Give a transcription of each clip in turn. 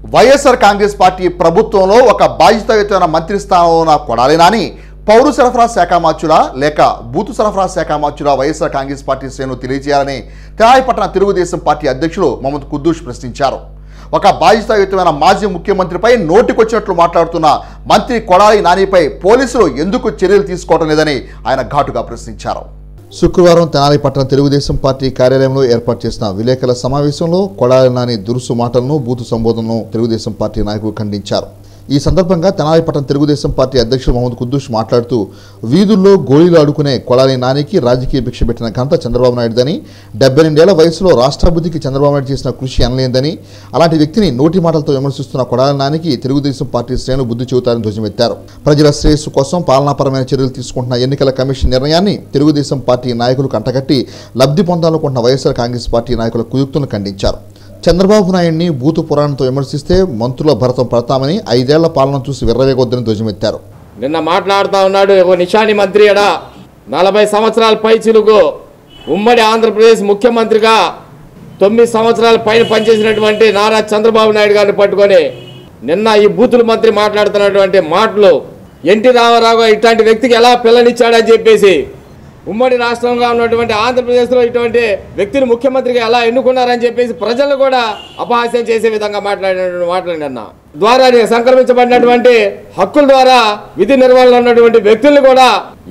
YSR Congress party ప్రభుత్వంలో ఒక బాధ్యతాయుతమైన మంత్రి స్థానంలో కొడాలి నాని పౌర సరఫరా శాఖ మార్చులా లేక బూతు సరఫరా శాఖ మార్చులా వైఎస్ఆర్ కాంగ్రెస్ పార్టీ శ్రేణులు తెలియజేయాలని తెనాలిపట్న తెలుగుదేశం పార్టీ అధ్యక్షులు మహమ్మద్ కుద్దూష్ ప్రశ్నించారు. ఒక బాధ్యతాయుతమైన మాజీ ముఖ్యమంత్రిపై నోటికొచ్చినట్లు మాట్లాడుతున్న మంత్రి కొడాలి నానిపై పోలీసులు ఎందుకు చర్యలు తీసుకోవడం లేదని ఆయన ఘాటుగా ప్రశ్నించారు. శుక్రవారం తెనాలి పట్టణ తెలుగుదేశం పార్టీ కార్యాలయంలో ఏర్పాటు చేసిన విలేకరుల సమావేశంలో కొడాలి నాని దురుసు మాటలను బూతు సంబోధనను తెలుగుదేశం పార్టీ నాయకులు ఖండించారు. ఈ సందర్భంగా తెనాలిపట్నం తెలుగుదేశం పార్టీ అధ్యక్షుడు మహమ్మద్ కుద్దూష్ మాట్లాడుతూ వీధుల్లో గోళీలు ఆడుకునే కొడాలి నానికి రాజకీయ భిక్ష పెట్టిన ఘనత చంద్రబాబు నాయుడుదని డెబ్బై రెండేళ్ళ వయసులో రాష్ట్రాభివృద్ధికి చంద్రబాబు నాయుడు చేసిన కృషి అనలేదని అలాంటి వ్యక్తిని నోటి మాటలతో విమర్శిస్తున్న కొడాలి నానికి తెలుగుదేశం పార్టీ శ్రేణులు బుద్ధి చెబుతారని ధ్వజమెత్తారు. ప్రజల శ్రేయస్సు కోసం పాలనాపరమైన చర్యలు తీసుకుంటున్న ఎన్నికల కమిషన్ నిర్ణయాన్ని తెలుగుదేశం పార్టీ నాయకులు కంటగట్టి లబ్ధి పొందాలనుకుంటున్న వైఎస్ఆర్ కాంగ్రెస్ పార్టీ నాయకుల కుయుక్తులను ఖండించారు. చంద్రబాబు నాయుడిని బూతు పురాణంతో విమర్శిస్తే మంత్రుల భరతం పడతామని ఐదేళ్ళ పాలన చూసి విర్రవేగొద్దని ధ్వజమెత్తారు. నిన్న మాట్లాడుతూ ఉన్నాడు ఓ నిషాని మంత్రి అడా. నలభై సంవత్సరాల పై చిలుకు ఉమ్మడి ఆంధ్రప్రదేశ్ ముఖ్యమంత్రిగా తొమ్మిది సంవత్సరాల పైన పనిచేసినటువంటి నారా చంద్రబాబు నాయుడు గారిని పట్టుకొని నిన్న ఈ బూతుల మంత్రి మాట్లాడుతున్నటువంటి మాటలు. ఎన్టీ రామారావు ఇట్లాంటి వ్యక్తికి ఎలా పిల్లనిచ్చాడని చెప్పేసి ఉమ్మడి రాష్ట్రంగా ఉన్నటువంటి ఆంధ్రప్రదేశ్లో ఇటువంటి వ్యక్తిని ముఖ్యమంత్రిగా ఎలా ఎన్నుకున్నారని చెప్పేసి ప్రజలు కూడా అపహాస్యం చేసే విధంగా మాట్లాడినటువంటి మాటలు ద్వారా సంక్రమించబడినటువంటి హక్కుల ద్వారా విధి నిర్వహణలో ఉన్నటువంటి వ్యక్తుల్ని కూడా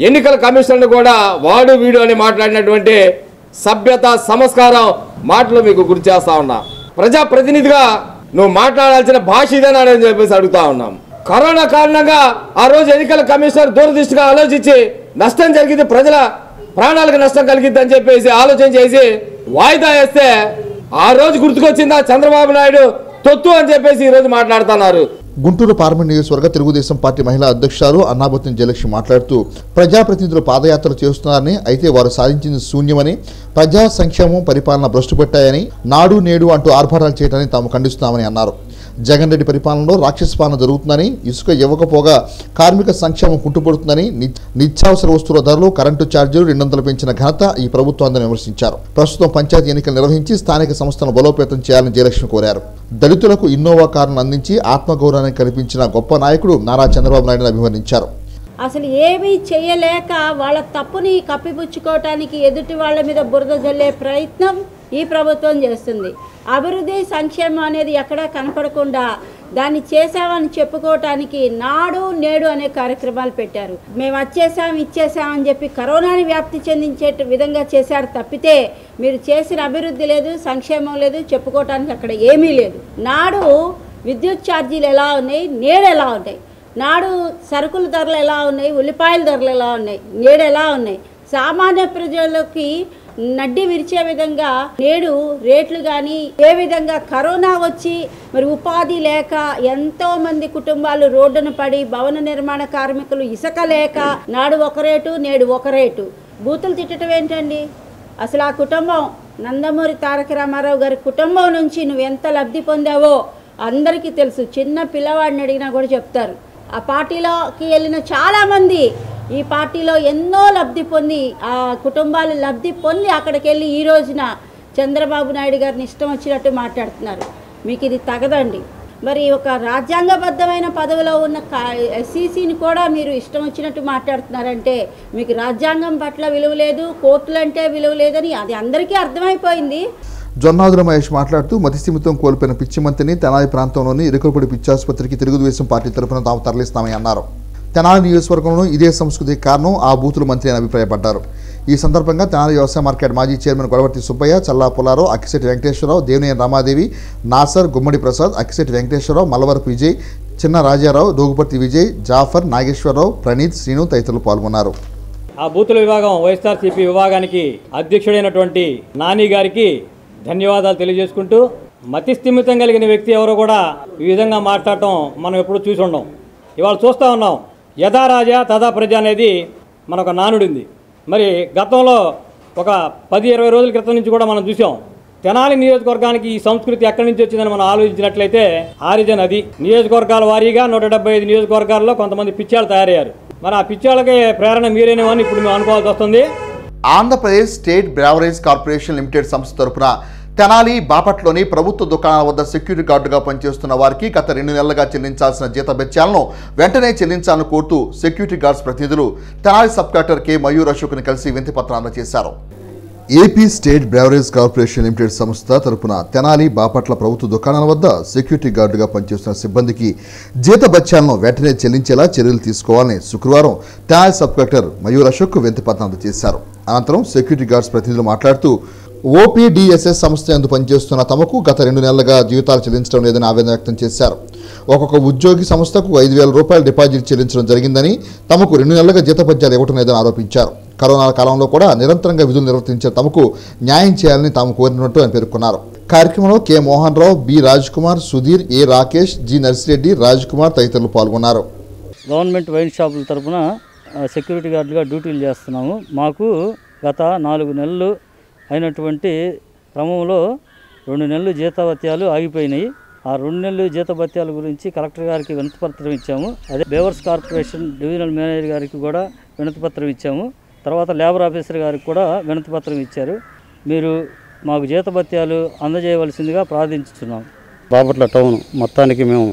ఎన్నికల కమిషన్లు కూడా వాడు వీడు అని మాట్లాడినటువంటి సభ్యత సంస్కారం మాటలు మీకు గురి చేస్తా ఉన్నా. ప్రజా ప్రతినిధిగా నువ్వు మాట్లాడాల్సిన భాష ఇదేనా అని చెప్పేసి అడుగుతా ఉన్నాం. కరోనా కారణంగా ఆ రోజు ఎన్నికల కమిషనర్ దూరదృష్టిగా ఆలోచించి నష్టం జరిగింది ప్రజల ప్రాణాలకు నష్టం కలిగిద్దని చెప్పేసి ఆలోచన చేసి వాయిదా వేస్తే ఆ రోజు గుర్తుకొచ్చిందా చంద్రబాబు నాయుడు తొత్తు అని చెప్పేసి ఈ రోజు మాట్లాడుతున్నారు. గుంటూరు పార్లమెంట్ నియోజకవర్గ తెలుగుదేశం పార్టీ మహిళా అధ్యక్షురాలు అన్నాబత్తిన జయలక్ష్మి మాట్లాడుతూ ప్రజాప్రతినిధులు పాదయాత్ర చేస్తున్నారని అయితే వారు సాధించింది శూన్యమని ప్రజా సంక్షేమం పరిపాలన భ్రష్టుపెట్టాయని నాడు నేడు అంటూ ఆర్భాటాలు చేయడాన్ని తాము ఖండిస్తున్నామని అన్నారు. జగన్ రెడ్డి పరిపాలనలో రాక్షస పాలన జరుగుతుందని ఇసుక ఇవ్వకపోగా కార్మిక సంక్షేమం కుంటుపడుతుందని నిత్యావసర వస్తువుల ధరలు కరెంటు ఛార్జీలు రెండు వందలు పెంచిన ఘనత ఈ ప్రభుత్వాన్ని విమర్శించారు. ప్రస్తుతం పంచాయతీ ఎన్నికలు నిర్వహించి స్థానిక సంస్థలను బలోపేతం చేయాలని జయలక్ష్మి కోరారు. దళితులకు ఇన్నోవా కారును అందించి ఆత్మగౌరవాన్ని కల్పించిన గొప్ప నాయకుడు నారా చంద్రబాబు నాయుడుని అభివర్ణించారు. అసలు ఏమీ చేయలేక వాళ్ళ తప్పుని కప్పిపుచ్చుకోవటానికి ఎదుటి వాళ్ళ మీద బురద జల్లే ప్రయత్నం ఈ ప్రభుత్వం చేస్తుంది. అభివృద్ధి సంక్షేమం అనేది ఎక్కడా కనపడకుండా దాన్ని చేశామని చెప్పుకోవటానికి నాడు నేడు అనే కార్యక్రమాలు పెట్టారు. మేము వచ్చేసాం ఇచ్చేసాం అని చెప్పి కరోనాని వ్యాప్తి చెందించే విధంగా చేశారు తప్పితే మీరు చేసిన అభివృద్ధి లేదు సంక్షేమం లేదు చెప్పుకోవటానికి అక్కడ ఏమీ లేదు. నాడు విద్యుత్ ఛార్జీలు ఎలా ఉన్నాయి? నేడు ఎలా ఉన్నాయి? నాడు సరుకుల ధరలు ఎలా ఉన్నాయి? ఉల్లిపాయల ధరలు ఎలా ఉన్నాయి? నేడు ఎలా ఉన్నాయి? సామాన్య ప్రజలకి నడ్డి విరిచే విధంగా నేడు రేట్లు కానీ ఏ విధంగా కరోనా వచ్చి మరి ఉపాధి లేక ఎంతో మంది కుటుంబాలు రోడ్డున పడి భవన నిర్మాణ కార్మికులు ఇసుక లేక నాడు ఒక రేటు నేడు ఒక రేటు. బూతులు తిట్టడం ఏంటండి? అసలు ఆ కుటుంబం నందమూరి తారక రామారావు గారి కుటుంబం నుంచి నువ్వు ఎంత లబ్ధి పొందావో అందరికీ తెలుసు. చిన్న పిల్లవాడిని అడిగినా కూడా చెప్తారు. ఆ పార్టీలోకి వెళ్ళిన చాలామంది ఈ పార్టీలో ఎన్నో లబ్ధి పొంది ఆ కుటుంబాలు లబ్ధి పొంది అక్కడికి వెళ్ళి ఈ రోజున చంద్రబాబు నాయుడు గారిని ఇష్టం వచ్చినట్టు మాట్లాడుతున్నారు. మీకు ఇది తగదండి. మరి ఒక రాజ్యాంగబద్ధమైన పదవిలో ఉన్న ఎస్సీసీని కూడా మీరు ఇష్టం వచ్చినట్టు మాట్లాడుతున్నారంటే మీకు రాజ్యాంగం పట్ల విలువ లేదు కోర్టులంటే విలువ లేదని అది అందరికీ అర్థమైపోయింది. జొన్నాదుల మహేష్ మాట్లాడుతూ మతిస్థిమితం కోల్పోయిన పిచ్చిమంతిని తెనాలి ప్రాంతంలోని ఇరుకులపూడి పిచ్చాసుపత్రికి తెలుగుదేశం పార్టీ తరఫున తాము తరలిస్తామని అన్నారు. తెనాలి నియోజకవర్గంలో ఇదే సంస్కృతికి కారణం ఆ బూతుల మంత్రి అని అభిప్రాయపడ్డారు. ఈ సందర్భంగా తెనాలి వ్యవసాయ మార్కెట్ మాజీ చైర్మన్ గొడవర్తి సుబ్బయ్య చల్లా పుల్లారావు అక్కిశెట్టి వెంకటేశ్వరరావు దేవినేని రామాదేవి నాసర్ గుమ్మడి ప్రసాద్ అక్కిశెట్టి వెంకటేశ్వరరావు మలవరపు విజయ్ చిన్న రాజారావు దోగుపర్తి విజయ్ జాఫర్ నాగేశ్వరరావు ప్రణీత్ శ్రీను తదితరులు పాల్గొన్నారు. ఆ బూతుల విభాగం వైఎస్ఆర్సీపీ విభాగానికి అధ్యక్షుడైనటువంటి నాని గారికి ధన్యవాదాలు తెలియజేసుకుంటూ మతి స్థిమితం కలిగిన వ్యక్తి ఎవరో కూడా ఈ విధంగా మాట్లాడటం మనం ఎప్పుడూ చూసి ఉండం. ఇవాళ చూస్తూ ఉన్నాం. యథా రాజా తథా ప్రజ అనేది మనొక నానుడింది. మరి గతంలో ఒక పది ఇరవై రోజుల క్రితం నుంచి కూడా మనం చూసాం. తెనాలి నియోజకవర్గానికి ఈ సంస్కృతి ఎక్కడి నుంచి వచ్చిందని మనం ఆలోచించినట్లయితే ఆరిజన్ అది నియోజకవర్గాల వారీగా నూట డెబ్బై ఐదు నియోజకవర్గాల్లో కొంతమంది పిచ్చాలు తయారయ్యారు. మరి ఆ పిచ్చాలకే ప్రేరణ మీరేనేమని అని ఇప్పుడు మేము అనుకోవాల్సి వస్తుంది. Andhra Pradesh state beverage corporation limited సంస్థ తరపున తెనాలి బాపట్లోని ప్రభుత్వ దుకాణాల వద్ద సెక్యూరిటీ గార్డుగా పనిచేస్తున్న వారికి గత రెండు నెలలుగా చెల్లించాల్సిన జీత బెత్యాలను వెంటనే చెల్లించాలని కోరుతూ సెక్యూరిటీ గార్డ్స్ ప్రతినిధులు Tenali sub collector K. Mayur అశోక్ని కలిసి వింతి పత్రాలు చేశారు AP state beverage corporation limited సంస్థ తరపున తెనాలి బాపట్ల ప్రభుత్వ దుకాణాల వద్ద సెక్యూరిటీ గార్డుగా పనిచేస్తున్న సిబ్బందికి జీత బత్యాలను వెంటనే చెల్లించేలా చర్యలు తీసుకోవాలని శుక్రవారం తెనాలి సబ్ కలెక్టర్ మయూర్ అశోక్ వింతిపత్రం చేశారు అనంతరం సెక్యూరిటీ గార్డ్స్ ప్రతినిధులు మాట్లాడుతూ ఓపీడీఎస్ఎస్ సంస్థ ఎందు పనిచేస్తున్న తమకు గత రెండు నెలలుగా జీవితాలు చెల్లించడం లేదని ఆవేదన వ్యక్తం చేశారు. ఒక్కొక్క ఉద్యోగి సంస్థకు ఐదు వేల రూపాయలు డిపాజిట్ చెల్లించడం జరిగిందని తమకు రెండు నెలలుగా జీతపత్యాలు ఇవ్వటం లేదని ఆరోపించారు. కరోనా కాలంలో కూడా నిరంతరంగా విధులు నిర్వర్తించే తమకు న్యాయం చేయాలని తాము కోరినట్టు ఆయన పేర్కొన్నారు. కార్యక్రమంలో K. Mohan Rao B. Raj Kumar Sudheer A. Rakesh G. Narsireddy Raj Kumar తదితరులు పాల్గొన్నారు. గవర్నమెంట్ వైన్ షాపుల తరపున సెక్యూరిటీ గార్డుగా డ్యూటీలు చేస్తున్నాము. మాకు గత నాలుగు నెలలు అయినటువంటి క్రమంలో రెండు నెలలు జీతభత్యాలు ఆగిపోయినాయి. ఆ రెండు నెలలు జీతభత్యాల గురించి కలెక్టర్ గారికి వినతిపత్రం ఇచ్చాము. అదే బేవర్స్ కార్పొరేషన్ డివిజనల్ మేనేజర్ గారికి కూడా వినతిపత్రం ఇచ్చాము. తర్వాత లేబర్ ఆఫీసర్ గారికి కూడా వినతిపత్రం ఇచ్చారు. మీరు మాకు జీతభత్యాలు అందజేయవలసిందిగా ప్రార్థించుతున్నాం బాపట్ల టౌన్ మొత్తానికి మేము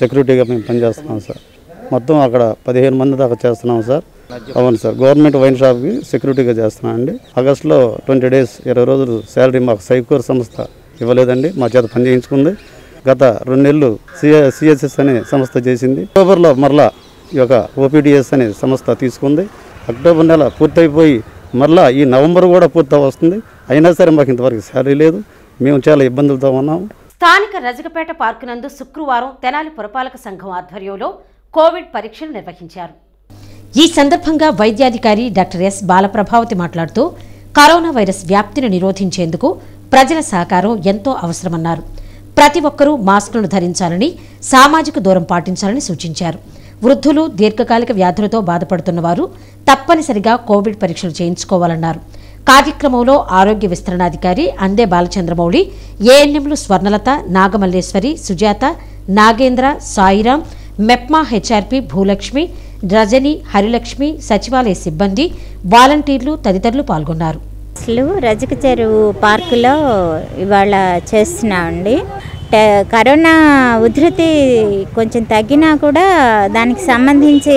సెక్యూరిటీగా మేము పనిచేస్తున్నాం సార్. మొత్తం అక్కడ పదిహేను మంది దాకా చేస్తున్నాం సార్. అవును సార్. గవర్నమెంట్ వైన్ షాప్కి సెక్యూరిటీగా చేస్తున్నాను అండి. ఆగస్టులో ట్వంటీ డేస్ ఇరవై రోజులు శాలరీ మాకు సైకూర్ సంస్థ ఇవ్వలేదండి. మా చేత పని చేయించుకుంది. గత రెండు నెలలు సిఏ సిఎస్ఎస్ అనే సంస్థ చేసింది. అక్టోబర్లో మరలా ఈ యొక్క ఓపీడిఎస్ అనే సంస్థ తీసుకుంది. అక్టోబర్ నెల పూర్తయిపోయి మరలా ఈ నవంబర్ కూడా పూర్తి వస్తుంది అయినా సరే మాకు ఇంతవరకు శాలరీ లేదు. మేము చాలా ఇబ్బందులతో ఉన్నాము స్థానిక రజకపేట పార్కు నందు శుక్రవారం తెనాలి పురపాలక సంఘం ఆధ్వర్యంలో కోవిడ్ పరీక్షలు నిర్వహించారు. ఈ సందర్భంగా వైద్యాధికారి డాక్టర్ ఎస్ బాలప్రభావతి మాట్లాడుతూ కరోనా వైరస్ వ్యాప్తిని నిరోధించేందుకు ప్రజల సహకారం ఎంతో అవసరమన్నారు. ప్రతి ఒక్కరూ మాస్కులను ధరించాలని సామాజిక దూరం పాటించాలని సూచించారు. వృద్ధులు దీర్ఘకాలిక వ్యాధులతో బాధపడుతున్న వారు తప్పనిసరిగా కోవిడ్ పరీక్షలు చేయించుకోవాలన్నారు. కార్యక్రమంలో ఆరోగ్య విస్తరణాధికారి అందే బాలచంద్రమౌళి ఏఎన్ఎంలు స్వర్ణలత నాగమల్లేశ్వరి సుజాత నాగేంద్ర సాయిరాం మెప్మా హెచ్ఆర్పి భూలక్ష్మి రజని హరిలక్ష్మి సచివాలయ సిబ్బంది వాలంటీర్లు తదితరులు పాల్గొన్నారు. అసలు రజక చెరువు పార్కులో ఇవాళ చేస్తున్నామండి కరోనా ఉధృతి కొంచెం తగ్గినా కూడా దానికి సంబంధించి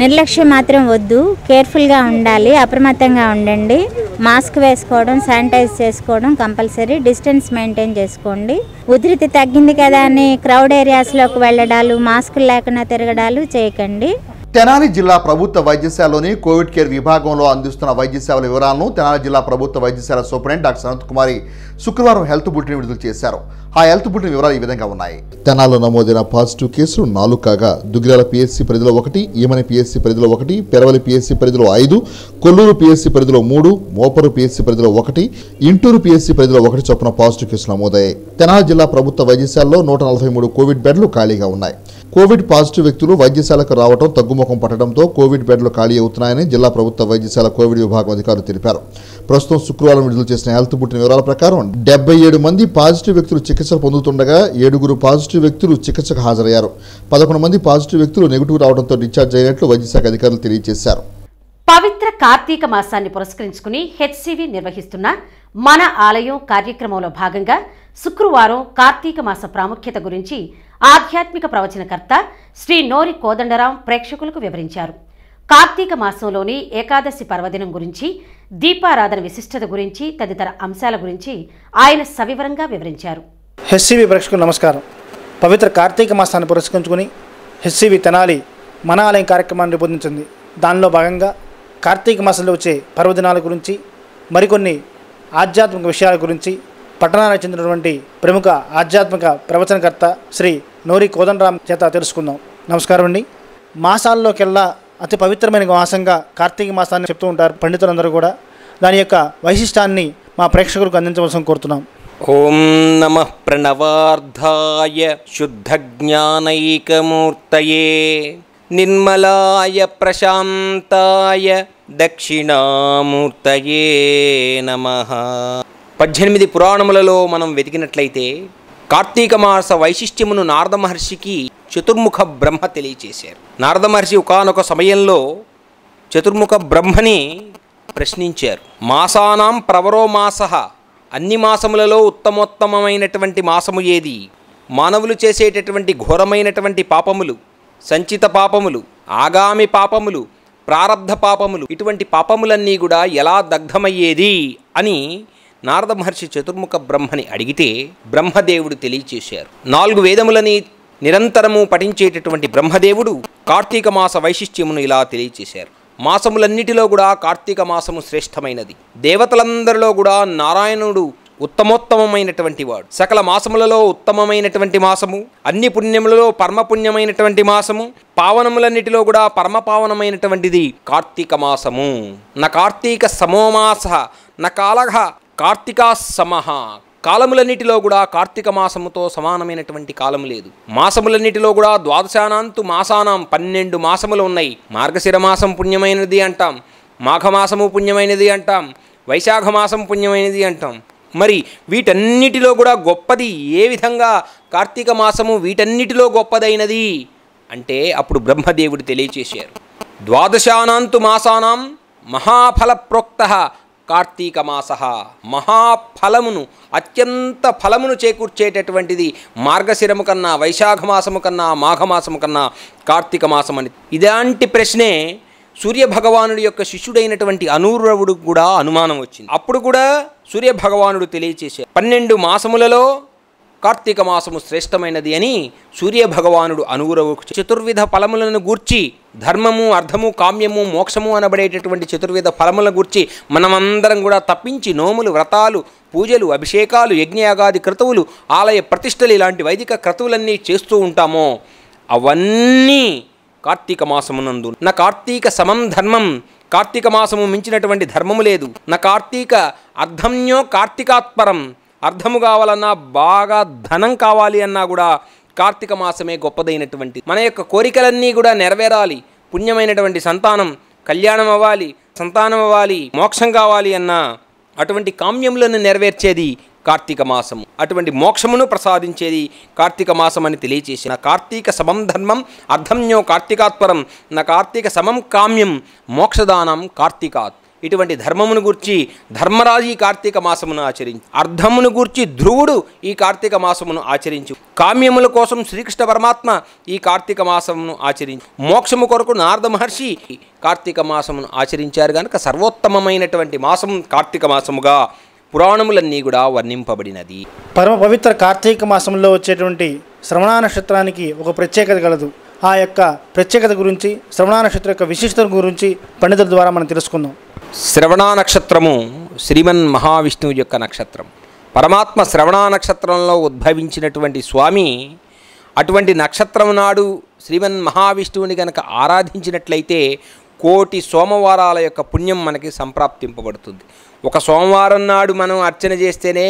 నిర్లక్ష్యం మాత్రం వద్దు. కేర్ఫుల్గా ఉండాలి అప్రమత్తంగా ఉండండి. మాస్క్ వేసుకోవడం శానిటైజ్ చేసుకోవడం కంపల్సరీ డిస్టెన్స్ మెయింటైన్ చేసుకోండి. ఉధృతి తగ్గింది కదా అని క్రౌడ్ ఏరియాస్లోకి వెళ్ళడాలు మాస్కులు లేకుండా తిరగడాలు చేయకండి. తెనాలి జిల్లా ప్రభుత్వ వైద్యశాలలోని కోవిడ్ కేర్ విభాగంలో అందిస్తున్న వైద్య సేవల వివరాలను తెనాలి జిల్లా ప్రభుత్వ వైద్యశాల సూపరింటెండెంట్ డాక్టర్ సనత్ కుమారి శుక్రవారం హెల్త్ బులెటిన్ విడుదల చేశారు. ఆ హెల్త్ బులెటిన్ వివరాలు ఈ విధంగా ఉన్నాయి. తెనాలో నమోదైన పాజిటివ్ కేసులు నాలుగు కాగా దుగ్గిరాల పిఎస్సి పరిధిలో ఒకటి ఈమని పిఎస్సి పరిధిలో ఒకటి పెరవలి పిఎస్సి పరిధిలో ఐదు కొల్లూరు పిఎస్సి పరిధిలో మూడు మోపరు పిఎస్సి పరిధిలో ఒకటి ఇంటూరు పిఎస్సి పరిధిలో ఒకటి చొప్పున పాజిటివ్ కేసులు నమోదయ్యాయి. తెనాలి జిల్లా ప్రభుత్వ వైద్యశాలలో నూట నలభై మూడు కోవిడ్ బెడ్లు ఖాళీగా ఉన్నాయి. కోవిడ్ పాజిటివ్ వ్యక్తులు వైద్యశాలకు రావడం తగ్గుముఖం పట్టడంతో కోవిడ్ బెడ్లు ఖాళీ అవుతున్నాయని జిల్లా ప్రభుత్వ వైద్యశాల కోవిడ్ విభాగం అధికారులు తెలిపారు. ప్రస్తుతం శుక్రవారం విడుదల చేసిన హెల్త్ బుట్టిన వివరాల ప్రకారం డెబ్బై ఏడు మంది పాజిటివ్ వ్యక్తులు చికిత్స పొందుతుండగా ఏడుగురు పాజిటివ్ వ్యక్తులు చికిత్సకు హాజరయ్యారు. పదకొండు మంది పాజిటివ్ వ్యక్తులు నెగిటివ్ రావడంతో డిశ్చార్జ్ అయినట్లు వైద్యశాఖ అధికారులు తెలియజేశారు. పవిత్ర కార్తీక మాసాన్ని పురస్కరించుకుని హెచ్సివి నిర్వహిస్తున్న మన ఆలయం కార్యక్రమంలో భాగంగా శుక్రవారం కార్తీక మాస ప్రాముఖ్యత గురించి ఆధ్యాత్మిక ప్రవచనకర్త శ్రీ నోరి కోదండరాం ప్రేక్షకులకు వివరించారు. కార్తీక మాసంలోని ఏకాదశి పర్వదినం గురించి దీపారాధన విశిష్టత గురించి తదితర అంశాల గురించి ఆయన సవివరంగా వివరించారు. హెచ్సివి ప్రేక్షకులు నమస్కారం. పవిత్ర కార్తీక మాసాన్ని పురస్కరించుకుని హెచ్సివి తెనాలి మన ఆలయం కార్యక్రమాన్ని రూపొందించింది. దానిలో భాగంగా కార్తీక మాసంలో వచ్చే పర్వదినాల గురించి మరికొన్ని ఆధ్యాత్మిక విషయాల గురించి పట్టణానికి చెందినటువంటి ప్రముఖ ఆధ్యాత్మిక ప్రవచనకర్త శ్రీ నోరి కోదండరామ్ చేత తెలుసుకుందాం. నమస్కారం అండి. మాసాల్లోకెల్లా అతి పవిత్రమైన మాసంగా కార్తీక మాసాన్ని చెప్తూ ఉంటారు పండితులందరూ కూడా. దాని యొక్క వైశిష్టాన్ని మా ప్రేక్షకులకు అందించవలసిన కోరుతున్నాం. ఓం నమ ప్రణవార్ధాయ శుద్ధజ్ఞానైకమూర్తయే. నిర్మలాయ ప్రశాంతాయ దక్షిణామూర్తయే నమ. పద్దెనిమిది పురాణములలో మనం వెతికినట్లయితే కార్తీక మాస వైశిష్ట్యమును నారద మహర్షికి చతుర్ముఖ బ్రహ్మ తెలియచేశారు. నారద మహర్షి ఒకానొక సమయంలో చతుర్ముఖ బ్రహ్మని ప్రశ్నించారు. మాసానాం ప్రవరో మాస అన్ని మాసములలో ఉత్తమోత్తమమైనటువంటి మాసము ఏది? మానవులు చేసేటటువంటి ఘోరమైనటువంటి పాపములు సంచిత పాపములు ఆగామి పాపములు ప్రారబ్ధ పాపములు ఇటువంటి పాపములన్నీ కూడా ఎలా దగ్ధమయ్యేది అని నారద మహర్షి చతుర్ముఖ బ్రహ్మని అడిగితే బ్రహ్మదేవుడు తెలియచేశారు. నాలుగు వేదములని నిరంతరము పఠించేటటువంటి బ్రహ్మదేవుడు కార్తీక మాస వైశిష్ట్యమును ఇలా తెలియచేశారు. మాసములన్నిటిలో కూడా కార్తీక మాసము శ్రేష్టమైనది. దేవతలందరిలో కూడా నారాయణుడు ఉత్తమోత్తమమైనటువంటి వాడు. సకల మాసములలో ఉత్తమమైనటువంటి మాసము అన్ని పుణ్యములలో పరమ పుణ్యమైనటువంటి మాసము పావనములన్నిటిలో కూడా పరమపావనమైనటువంటిది కార్తీక మాసము. న కార్తీక సమోమాస న కాలహ కార్తీకా సమహ. కాలములన్నిటిలో కూడా కార్తీక మాసముతో సమానమైనటువంటి కాలము లేదు. మాసములన్నిటిలో కూడా ద్వాదశానాంతు మాసానాం పన్నెండు మాసములు ఉన్నాయి. మార్గశిర మాసం పుణ్యమైనది అంటాం. మాఘమాసము పుణ్యమైనది అంటాం. వైశాఖ మాసం పుణ్యమైనది అంటాం. మరి వీటన్నిటిలో కూడా గొప్పది ఏ విధంగా కార్తీక మాసము వీటన్నిటిలో గొప్పదైనది? అంటే అప్పుడు బ్రహ్మదేవుడు తెలియచేశారు. ద్వాదశానాంతు మాసానాం మహాఫల ప్రోక్త కార్తీక మాస మహాఫలమును అత్యంత ఫలమును చేకూర్చేటటువంటిది మార్గశిరము కన్నా వైశాఖ మాసము కన్నా మాఘమాసము కన్నా కార్తీక మాసం అని ఇలాంటి ప్రశ్నే సూర్యభగవానుడి యొక్క శిష్యుడైనటువంటి అనూరవుడు కూడా అనుమానం వచ్చింది. అప్పుడు కూడా సూర్యభగవానుడు తెలియచేశారు పన్నెండు మాసములలో కార్తీక మాసము శ్రేష్టమైనది అని సూర్యభగవానుడు అనుగురవు చతుర్విధ ఫలములను గూర్చి ధర్మము అర్థము కామ్యము మోక్షము అనబడేటటువంటి చతుర్విధ ఫలములను గూర్చి మనమందరం కూడా తప్పించి నోములు వ్రతాలు పూజలు అభిషేకాలు యజ్ఞయాగాది క్రతువులు ఆలయ ప్రతిష్టలు ఇలాంటి వైదిక క్రతువులన్నీ చేస్తూ ఉంటామో? అవన్నీ కార్తీక మాసమునందు. నా కార్తీక సమం ధర్మం కార్తీక మాసము మించినటువంటి ధర్మము లేదు. నా కార్తీక అర్ధమ్యో కార్తీకాత్పరం. అర్థము కావాలన్నా బాగా ధనం కావాలి అన్నా కూడా కార్తీక మాసమే గొప్పదైనటువంటి మన యొక్క కోరికలన్నీ కూడా నెరవేరాలి. పుణ్యమైనటువంటి సంతానం కళ్యాణం అవ్వాలి సంతానం అవ్వాలి మోక్షం కావాలి అన్నా అటువంటి కామ్యములను నెరవేర్చేది కార్తీక మాసము. అటువంటి మోక్షమును ప్రసాదించేది కార్తీక మాసం అని తెలియచేసి నా కార్తీక సమం ధర్మం అర్ధమ్యో కార్తీకాత్పరం నా కార్తీక సమం కామ్యం మోక్షదానం కార్తీకాత్. ఇటువంటి ధర్మమును గూర్చి ధర్మరాజు ఈ కార్తీక మాసమును ఆచరించు అర్ధమును గూర్చి ధ్రువుడు ఈ కార్తీక మాసమును ఆచరించు కామ్యముల కోసం శ్రీకృష్ణ పరమాత్మ ఈ కార్తీక మాసమును ఆచరించు మోక్షము కొరకు నారద మహర్షి కార్తీక మాసమును ఆచరించారు కనుక సర్వోత్తమమైనటువంటి మాసం కార్తీక మాసముగా పురాణములన్నీ కూడా వర్ణింపబడినది. పరమ పవిత్ర కార్తీక మాసంలో వచ్చేటువంటి శ్రవణ నక్షత్రానికి ఒక ప్రత్యేకత కలదు ఆ యొక్క ప్రత్యేకత గురించి శ్రవణ నక్షత్రం యొక్క విశిష్టత గురించి పండితుల ద్వారా మనం తెలుసుకుందాం. శ్రవణ నక్షత్రము శ్రీమన్ మహావిష్ణువు యొక్క నక్షత్రం. పరమాత్మ శ్రవణ నక్షత్రంలో ఉద్భవించినటువంటి స్వామి అటువంటి నక్షత్రం నాడు శ్రీమన్ మహావిష్ణువుని గనక ఆరాధించినట్లయితే కోటి సోమవారాల యొక్క పుణ్యం మనకి సంప్రాప్తింపబడుతుంది. ఒక సోమవారం నాడు మనం అర్చన చేస్తేనే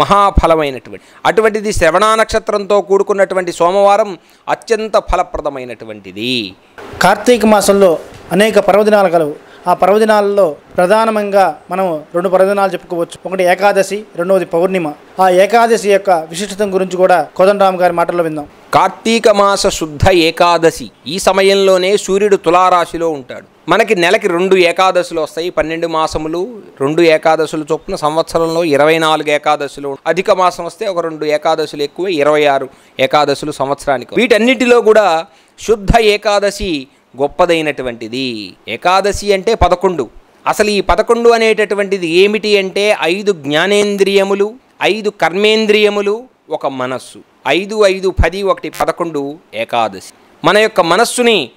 మహాఫలమైనటువంటి అటువంటిది శ్రవణ నక్షత్రంతో కూడుకున్నటువంటి సోమవారం అత్యంత ఫలప్రదమైనటువంటిది. కార్తీక మాసంలో అనేక పర్వదినాలు కలవు. ఆ పర్వదినాలలో ప్రధానంగా మనం రెండు పర్వదినాలు చెప్పుకోవచ్చు. ఒకటి ఏకాదశి రెండవది పౌర్ణిమ. ఆ ఏకాదశి యొక్క విశిష్టత గురించి కూడా కోదండరామ్ గారి మాటల్లో విందాం. కార్తీక మాస శుద్ధ ఏకాదశి. ఈ సమయంలోనే సూర్యుడు తులారాశిలో ఉంటాడు. మనకి నెలకి రెండు ఏకాదశులు వస్తాయి. పన్నెండు మాసములు రెండు ఏకాదశులు చొప్పున సంవత్సరంలో ఇరవై నాలుగు ఏకాదశులు అధిక మాసం వస్తే ఒక రెండు ఏకాదశులు ఎక్కువ ఇరవై ఆరు ఏకాదశులు సంవత్సరానికి. వీటన్నిటిలో కూడా శుద్ధ ఏకాదశి గొప్పదైనటువంటిది. ఏకాదశి అంటే పదకొండు. అసలు ఈ పదకొండు అనేటటువంటిది ఏమిటి అంటే ఐదు జ్ఞానేంద్రియములు ఐదు కర్మేంద్రియములు ఒక మనస్సు. ఐదు ఐదు పది ఒకటి పదకొండు ఏకాదశి. మన యొక్క మనస్సుని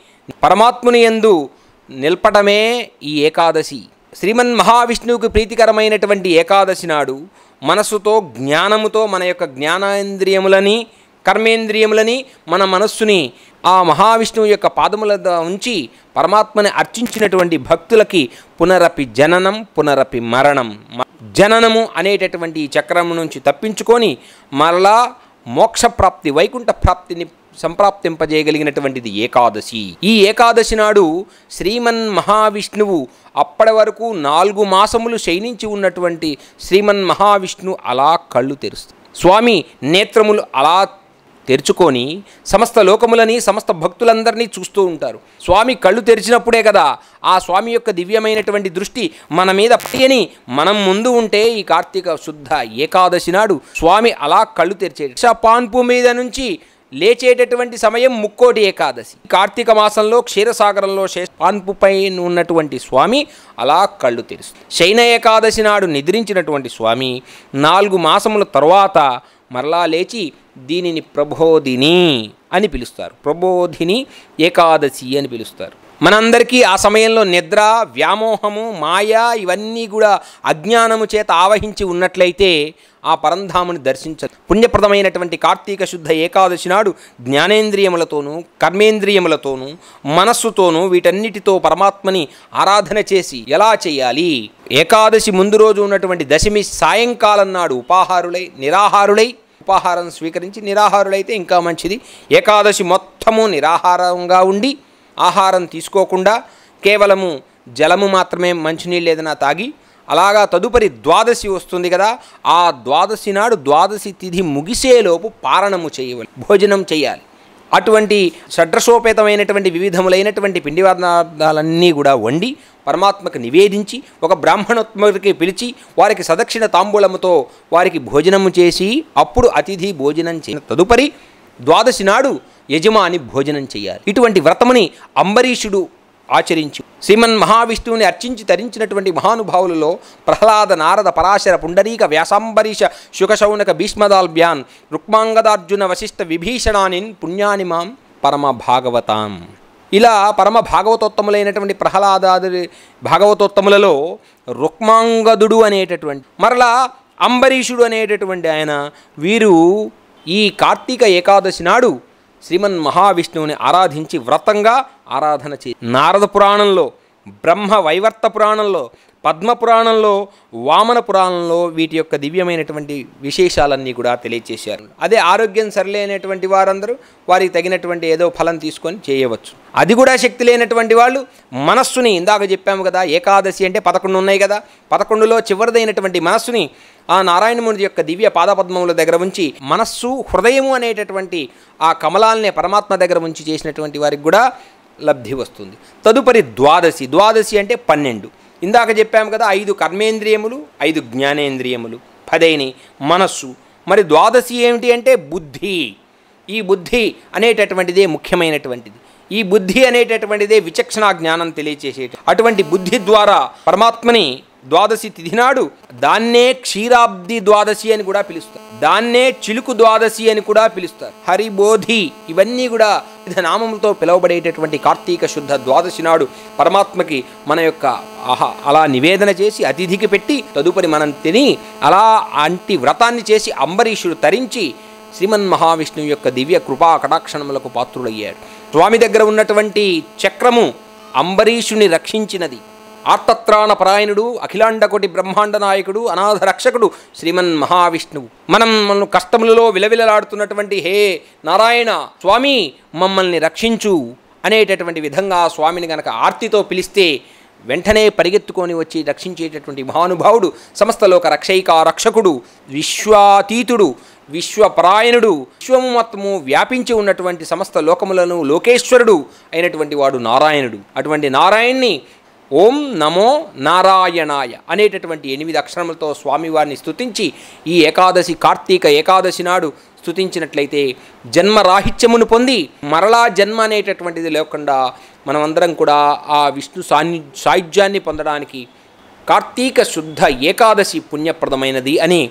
పరమాత్ముని యందు నిల్పటమే ఈ ఏకాదశి. శ్రీమన్ మహావిష్ణువుకి ప్రీతికరమైనటువంటి ఏకాదశి నాడు మనస్సుతో జ్ఞానముతో మన యొక్క జ్ఞానేంద్రియములని కర్మేంద్రియములని మన మనస్సుని ఆ మహావిష్ణువు యొక్క పాదముల ఉంచి పరమాత్మని అర్చించినటువంటి భక్తులకి పునరపి జననం పునరపి మరణం. జననము అనేటటువంటి ఈ చక్రం నుంచి తప్పించుకొని మరలా మోక్షప్రాప్తి వైకుంఠ ప్రాప్తిని సంప్రాప్తింపజేయగలిగినటువంటిది ఏకాదశి. ఈ ఏకాదశి నాడు శ్రీమన్ మహావిష్ణువు అప్పటి వరకు నాలుగు మాసములు శయనించి ఉన్నటువంటి శ్రీమన్ మహావిష్ణువు అలా కళ్ళు తెరుస్తుంది. స్వామి నేత్రములు అలా తెరుచుకొని సమస్త లోకములని సమస్త భక్తులందరినీ చూస్తూ ఉంటారు. స్వామి కళ్ళు తెరిచినప్పుడే కదా ఆ స్వామి యొక్క దివ్యమైనటువంటి దృష్టి మన మీద పడియని మనం ముందు ఉంటే ఈ కార్తీక శుద్ధ ఏకాదశి నాడు స్వామి అలా కళ్ళు తెరిచే పాన్పు మీద నుంచి లేచేటటువంటి సమయం ముక్కోటి ఏకాదశి. కార్తీక మాసంలో క్షీరసాగరంలో పాన్పు పైన ఉన్నటువంటి స్వామి అలా కళ్ళు తెరుస్తుంది. శైన ఏకాదశి నాడు నిద్రించినటువంటి స్వామి నాలుగు మాసముల తర్వాత మరలా లేచి దీనిని ప్రబోధిని అని పిలుస్తారు. ప్రబోధిని ఏకాదశి అని పిలుస్తారు. మనందరికీ ఆ సమయంలో నిద్ర వ్యామోహము మాయ ఇవన్నీ కూడా అజ్ఞానము చేత ఆవహించి ఉన్నట్లయితే ఆ పరంధాముని దర్శించదు పుణ్యప్రదమైనటువంటి కార్తీక శుద్ధ ఏకాదశి నాడు జ్ఞానేంద్రియములతోనూ కర్మేంద్రియములతోనూ మనస్సుతోనూ వీటన్నిటితో పరమాత్మని ఆరాధన చేసి ఎలా చేయాలి? ఏకాదశి ముందు రోజు ఉన్నటువంటి దశమి సాయంకాలం నాడు ఉపాహారులై నిరాహారులై ఉపాహారం స్వీకరించి నిరాహారులైతే ఇంకా మంచిది. ఏకాదశి మొత్తము నిరాహారంగా ఉండి ఆహారం తీసుకోకుండా కేవలము జలము మాత్రమే మంచినీళ్ళు ఏదైనా తాగి అలాగా తదుపరి ద్వాదశి వస్తుంది కదా ఆ ద్వాదశి నాడు ద్వాదశి తిథి ముగిసేలోపు పారణము చేయవలి భోజనం చేయాలి. అటువంటి షడ్రసోపేతమైనటువంటి వివిధములైనటువంటి పిండి పదార్థాలన్నీ కూడా వండి పరమాత్మకు నివేదించి ఒక బ్రాహ్మణోత్మకి పిలిచి వారికి సదక్షిణ తాంబూలముతో వారికి భోజనము చేసి అప్పుడు అతిథి భోజనం చేయ తదుపరి ద్వాదశి నాడు యజమాని భోజనం చేయాలి ఇటువంటి వ్రతముని అంబరీషుడు ఆచరించు శ్రీమన్ మహావిష్ణువుని అర్చించి తరించినటువంటి మహానుభావులలో ప్రహ్లాద నారద పరాశర పుండరీక వ్యాసాంబరీష శుకశౌనక భీష్మదాల్భ్యాన్ రుక్మాంగదార్జున వశిష్ఠ విభీషణానిన్ పుణ్యాని మాం పరమ భాగవతాం ఇలా పరమ భాగవతోత్తములైనటువంటి ప్రహ్లాదాది భాగవతోత్తములలో రుక్మాంగదుడు అనేటటువంటి మరలా అంబరీషుడు అనేటటువంటి ఆయన వీరు ఈ కార్తీక ఏకాదశి నాడు శ్రీమన్ మహావిష్ణువుని ఆరాధించి వ్రతంగా ఆరాధన చే నారద పురాణంలో బ్రహ్మ వైవర్త పురాణంలో పద్మ పురాణంలో వామన పురాణంలో వీటి యొక్క దివ్యమైనటువంటి విశేషాలన్నీ కూడా తెలియచేశారు. అదే ఆరోగ్యం సరిలేనటువంటి వారందరూ వారికి తగినటువంటి ఏదో ఫలం తీసుకొని చేయవచ్చు. అది కూడా శక్తి లేనటువంటి వాళ్ళు మనస్సుని ఇందాక చెప్పాము కదా ఏకాదశి అంటే పదకొండు ఉన్నాయి కదా పదకొండులో చివరిదైనటువంటి మనస్సుని ఆ నారాయణముని యొక్క దివ్య పాదపద్మముల దగ్గర ఉంచి మనస్సు హృదయము అనేటటువంటి ఆ కమలాలనే పరమాత్మ దగ్గర ఉంచి చేసినటువంటి వారికి కూడా లబ్ధి వస్తుంది. తదుపరి ద్వాదశి. ద్వాదశి అంటే పన్నెండు. ఇందాక చెప్పాము కదా ఐదు కర్మేంద్రియములు ఐదు జ్ఞానేంద్రియములు. పదైని మనస్సు. మరి ద్వాదశి ఏమిటి అంటే బుద్ధి. ఈ బుద్ధి అనేటటువంటిదే ముఖ్యమైనటువంటిది. ఈ బుద్ధి అనేటటువంటిదే విచక్షణ జ్ఞానం తెలియచేసే అటువంటి బుద్ధి ద్వారా పరమాత్మని ద్వాదశి తిథి నాడు దాన్నే క్షీరాబ్ది ద్వాదశి అని కూడా పిలుస్తారు. దాన్నే చిలుకు ద్వాదశి అని కూడా పిలుస్తారు. హరిబోధి ఇవన్నీ కూడా వివిధ నామములతో పిలువబడేటటువంటి కార్తీక శుద్ధ ద్వాదశి నాడు పరమాత్మకి మన యొక్క ఆహా అలా నివేదన చేసి అతిథికి పెట్టి తదుపరి మనం తిని అలా అంటి వ్రతాన్ని చేసి అంబరీషుడు తరించి శ్రీమన్ మహావిష్ణువు యొక్క దివ్య కృపా కటాక్షణములకు పాత్రుడయ్యాడు స్వామి దగ్గర ఉన్నటువంటి చక్రము అంబరీషుని రక్షించినది. ఆర్తత్రాణ పరాయణుడు అఖిలాండకోటి బ్రహ్మాండ నాయకుడు అనాథ రక్షకుడు శ్రీమన్ మహావిష్ణువు. మనం మన కష్టములలో విలవిలలాడుతున్నటువంటి హే నారాయణ స్వామి మమ్మల్ని రక్షించు అనేటటువంటి విధంగా స్వామిని గనక ఆర్తితో పిలిస్తే వెంటనే పరిగెత్తుకొని వచ్చి రక్షించేటటువంటి మహానుభావుడు సమస్త లోక రక్షైక రక్షకుడు విశ్వాతీతుడు విశ్వపరాయణుడు విశ్వము మొత్తము వ్యాపించి ఉన్నటువంటి సమస్త లోకములను లోకేశ్వరుడు అయినటువంటి వాడు నారాయణుడు. అటువంటి నారాయణ్ణి ఓం నమో నారాయణాయ అనేటటువంటి ఎనిమిది అక్షరములతో స్వామివారిని స్తుతించి ఈ ఏకాదశి కార్తీక ఏకాదశి నాడు స్తుతించినట్లయితే జన్మరాహిత్యమును పొంది మరలా జన్మ అనేటటువంటిది లేకుండా మనమందరం కూడా ఆ విష్ణు సాన్ని సాయుధ్యాన్ని పొందడానికి కార్తీక శుద్ధ ఏకాదశి పుణ్యప్రదమైనది అని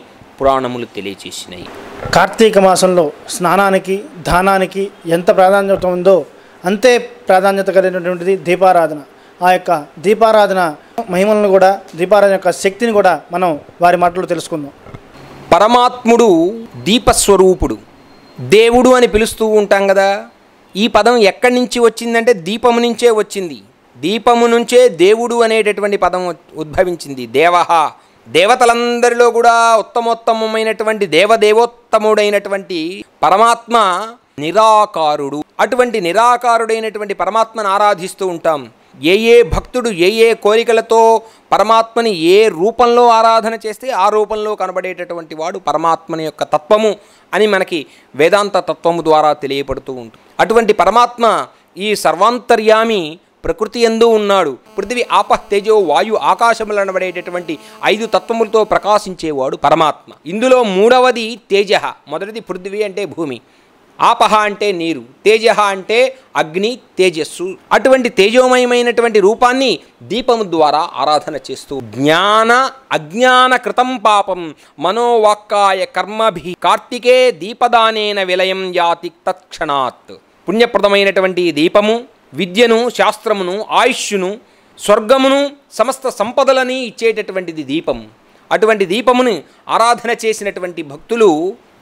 పురాణములు తెలియచేసినాయి. కార్తీక మాసంలో స్నానానికి దానానికి ఎంత ప్రాధాన్యత ఉందో అంతే ప్రాధాన్యత కలిగినటువంటిది దీపారాధన. ఆ యొక్క దీపారాధన మహిమలను కూడా దీపారాధన యొక్క శక్తిని కూడా మనం వారి మాటలు తెలుసుకుందాం. పరమాత్ముడు దీపస్వరూపుడు. దేవుడు అని పిలుస్తూ ఉంటాం కదా. ఈ పదం ఎక్కడి నుంచి వచ్చిందంటే దీపము నుంచే వచ్చింది. దీపము నుంచే దేవుడు అనేటటువంటి పదం ఉద్భవించింది. దేవహ దేవతలందరిలో కూడా ఉత్తమోత్తమైనటువంటి దేవదేవోత్తముడైనటువంటి పరమాత్మ నిరాకారుడు. అటువంటి నిరాకారుడైనటువంటి పరమాత్మను ఆరాధిస్తూ ఉంటాం. ఏ ఏ భక్తుడు ఏ ఏ కోరికలతో పరమాత్మని ఏ రూపంలో ఆరాధన చేస్తే ఆ రూపంలో కనబడేటటువంటి వాడు పరమాత్మని యొక్క తత్వము అని మనకి వేదాంత తత్వము ద్వారా తెలియపడుతూ ఉంటుంది. అటువంటి పరమాత్మ ఈ సర్వాంతర్యామి ప్రకృతి ఎందు ఉన్నాడు. పృథివీ ఆప తేజో వాయు ఆకాశములు అనబడేటటువంటి ఐదు తత్వములతో ప్రకాశించేవాడు పరమాత్మ. ఇందులో మూడవది తేజ మొదటిది పృథివీ అంటే భూమి. ఆపహ అంటే నీరు తేజ అంటే అగ్ని తేజస్సు. అటువంటి తేజోమయమైనటువంటి రూపాన్ని దీపము ద్వారా ఆరాధన చేస్తూ జ్ఞాన అజ్ఞాన కృతం పాపం మనోవాక్కాయ కర్మభి కార్తికే దీపదానేన విలయం యాతి తత్క్షణాత్. పుణ్యప్రదమైనటువంటి దీపము విద్యను శాస్త్రమును ఆయుష్యును స్వర్గమును సమస్త సంపదలని ఇచ్చేటటువంటిది దీపం అటువంటి దీపమును ఆరాధన చేసినటువంటి భక్తులు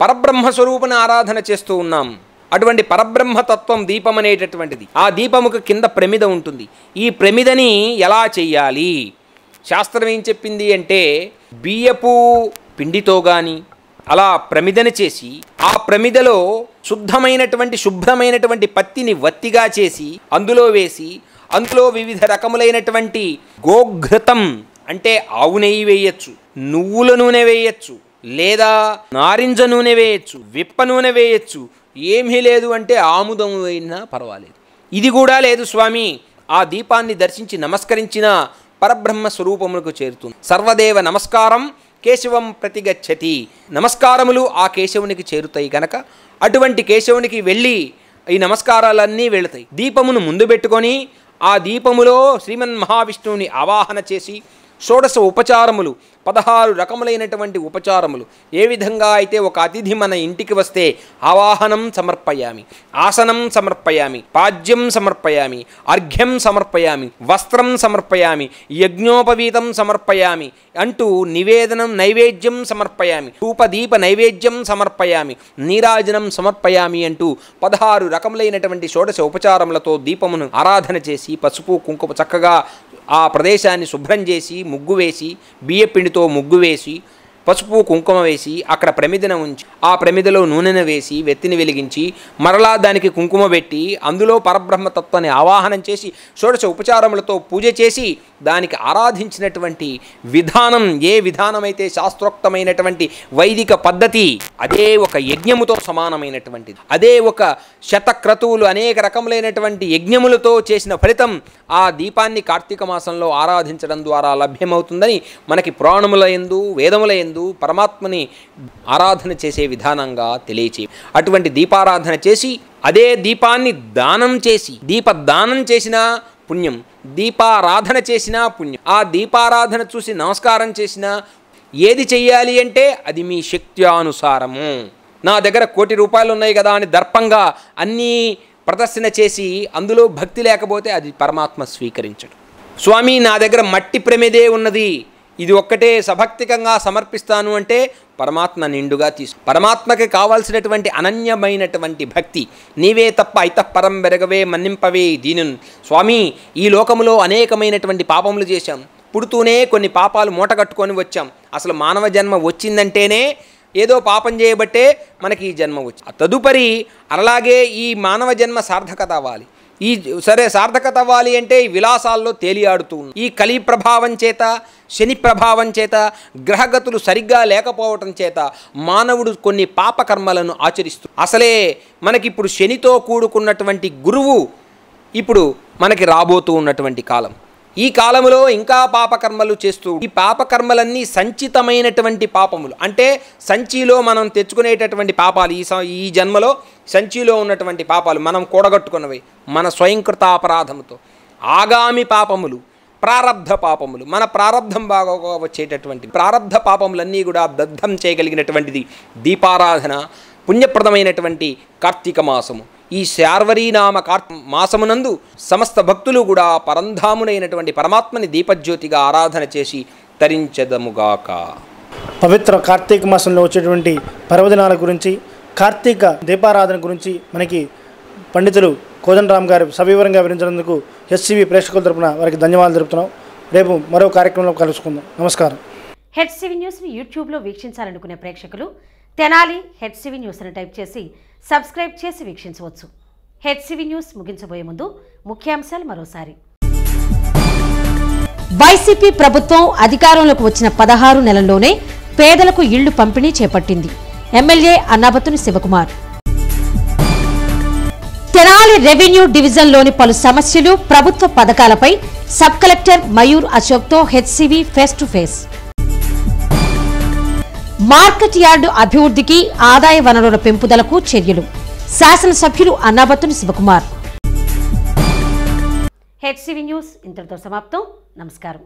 పరబ్రహ్మస్వరూపుని ఆరాధన చేస్తూ ఉన్నాం. అటువంటి పరబ్రహ్మతత్వం దీపం అనేటటువంటిది ఆ దీపముకు కింద ప్రమిద ఉంటుంది. ఈ ప్రమిదని ఎలా చెయ్యాలి? శాస్త్రం ఏం చెప్పింది అంటే బియ్యపు పిండితో కానీ అలా ప్రమిదన చేసి ఆ ప్రమిదలో శుద్ధమైనటువంటి శుభ్రమైనటువంటి పత్తిని వత్తిగా చేసి అందులో వేసి అందులో వివిధ రకములైనటువంటి గోఘృతం అంటే ఆవు నెయ్యి వేయచ్చు నువ్వుల నూనె వేయచ్చు లేదా నారింజ నూనె వేయచ్చు విప్ప నూనె వేయచ్చు ఏమీ లేదు అంటే ఆముదం అయినా పర్వాలేదు. ఇది కూడా లేదు స్వామి. ఆ దీపాన్ని దర్శించి నమస్కరించిన పరబ్రహ్మ స్వరూపములకు చేరుతుంది. సర్వదేవ నమస్కారం కేశవం ప్రతిగచ్చతి. నమస్కారములు ఆ కేశవునికి చేరుతాయి గనక అటువంటి కేశవునికి వెళ్ళి ఈ నమస్కారాలన్నీ వెళుతాయి. దీపమును ముందు పెట్టుకొని ఆ దీపములో శ్రీమన్ మహావిష్ణువుని ఆవాహన చేసి షోడశ ఉపచారములు పదహారు రకములైనటువంటి ఉపచారములు. ఏ విధంగా అయితే ఒక అతిథి మన ఇంటికి వస్తే ఆవాహనం సమర్పయామి ఆసనం సమర్పయామి పాద్యం సమర్పయామి అర్ఘ్యం సమర్పయామి వస్త్రం సమర్పయామి యజ్ఞోపవీతం సమర్పయామి అంటూ నివేదనం నైవేద్యం సమర్పయామి ధూపదీప నైవేద్యం సమర్పయామి నీరాజనం సమర్పయామి అంటూ పదహారు రకములైనటువంటి షోడశ ఉపచారములతో దీపమును ఆరాధన చేసి పసుపు కుంకుమ చక్కగా ఆ ప్రదేశాన్ని శుభ్రం చేసి ముగ్గు వేసి బియ్యపిండితో ముగ్గు వేసి పసుపు కుంకుమ వేసి అక్కడ ప్రమిదన ఉంచి ఆ ప్రమిదలో నూనెను వేసి వెత్తిని వెలిగించి మరలా దానికి కుంకుమ పెట్టి అందులో పరబ్రహ్మతత్వాన్ని ఆవాహనం చేసి షోడశ ఉపచారములతో పూజ చేసి దానికి ఆరాధించినటువంటి విధానం ఏ విధానమైతే శాస్త్రోక్తమైనటువంటి వైదిక పద్ధతి అదే ఒక యజ్ఞముతో సమానమైనటువంటిది. అదే ఒక శతక్రతువులు అనేక రకములైనటువంటి యజ్ఞములతో చేసిన ఫలితం ఆ దీపాన్ని కార్తీక మాసంలో ఆరాధించడం ద్వారా లభ్యమవుతుందని మనకి పురాణముల ఎందు వేదముల ఎందు పరమాత్మని ఆరాధన చేసే విధానంగా తెలియచే అటువంటి దీపారాధన చేసి అదే దీపాన్ని దానం చేసి దీపదానం చేసిన పుణ్యం దీపారాధన చేసినా పుణ్యం. ఆ దీపారాధన చూసి నమస్కారం చేసినా ఏది చెయ్యాలి అంటే అది మీ శక్త్యానుసారము. నా దగ్గర కోటి రూపాయలు ఉన్నాయి కదా అని దర్పంగా అన్నీ ప్రదర్శన చేసి అందులో భక్తి లేకపోతే అది పరమాత్మ స్వీకరించడు. స్వామి నా దగ్గర మట్టి ప్రమిదే ఉన్నది. ఇది ఒక్కటే సభక్తికంగా సమర్పిస్తాను అంటే పరమాత్మ నిండుగా తీసు పరమాత్మకి కావాల్సినటువంటి అనన్యమైనటువంటి భక్తి. నీవే తప్ప ఇతఃపరం బెరగవే మన్నింపవే దీనిని స్వామి ఈ లోకములో అనేకమైనటువంటి పాపములు చేశాం. పుడుతూనే కొన్ని పాపాలు మూటగట్టుకొని వచ్చాం. అసలు మానవ జన్మ వచ్చిందంటేనే ఏదో పాపం చేయబట్టే మనకి ఈ జన్మ వచ్చి తదుపరి అలాగే ఈ మానవ జన్మ సార్థకత అవ్వాలి. ఈ సరే సార్థకత అవ్వాలి అంటే ఈ విలాసాల్లో తేలియాడుతూ ఈ కలి ప్రభావం చేత శని ప్రభావం చేత గ్రహగతులు సరిగ్గా లేకపోవటం చేత మానవుడు కొన్ని పాపకర్మలను ఆచరిస్తూ అసలే మనకిప్పుడు శనితో కూడుకున్నటువంటి గురువు ఇప్పుడు మనకి రాబోతూ ఉన్నటువంటి కాలం. ఈ కాలములో ఇంకా పాపకర్మలు చేస్తూ ఈ పాపకర్మలన్నీ సంచితమైనటువంటి పాపములు. అంటే సంచిలో మనం తెచ్చుకునేటటువంటి పాపాలు ఈ ఈ జన్మలో సంచిలో ఉన్నటువంటి పాపాలు మనం కూడగట్టుకున్నవి మన స్వయంకృత అపరాధముతో. ఆగామి పాపములు ప్రారబ్ధ పాపములు మన ప్రారబ్ధం బాగా వచ్చేటటువంటి ప్రారబ్ధ పాపములన్నీ కూడా దగ్ధం చేయగలిగినటువంటిది దీపారాధన పుణ్యప్రదమైనటువంటి కార్తీక మాసము. ఈ శార్వరీనామ కార్ మాసమునందు సమస్త భక్తులు కూడా పరంధామునైనటువంటి పరమాత్మని దీపజ్యోతిగా ఆరాధన చేసి తరించదముగాక. పవిత్ర కార్తీక మాసంలో వచ్చేటువంటి పర్వదినాల గురించి కార్తీక దీపారాధన గురించి మనకి పండితులు కోదండరామ్ గారు సవివరంగా వివరించినందుకు ఎస్సీవీ ప్రేక్షకుల తరపున వారికి ధన్యవాదాలు తెలుపుతున్నాం. రేపు మరో కార్యక్రమంలో కలుసుకుందాం. నమస్కారం. హెచ్సివి న్యూస్ని యూట్యూబ్లో వీక్షించాలనుకునే ప్రేక్షకులు తెనాలి హెచ్సివి న్యూస్ అని టైప్ చేసి సబ్స్క్రైబ్ చేసి వీక్షించవచ్చు. హెచ్సివి న్యూస్ ముగించబోయే ముందు ముఖ్యాంశాలు మరోసారి. వైసీపీ ప్రభుత్వం అధికారంలోకి వచ్చిన పదహారు నెలల్లోనే పేదలకు ఇళ్ళు పంపిణీ చేపట్టింది. ఎమ్మెల్యే అన్నాబతుని శివకుమార్. తెనాలి రెవెన్యూ డివిజన్లోని పలు సమస్యలు ప్రభుత్వ పథకాలపై sub collector Mayur అశోక్తో HCV face to face market yard అభివృద్ధికి ఆదాయ వనరుల పెంపుదలకు చర్యలు. శాసనసభ్యులు అన్నాబత్తుని శివకుమార్. హెచ్సివి న్యూస్ ఇంతటితో సమాప్తం. నమస్కారం.